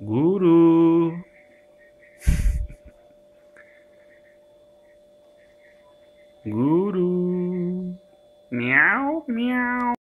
Guru. Guru. Meow, meow.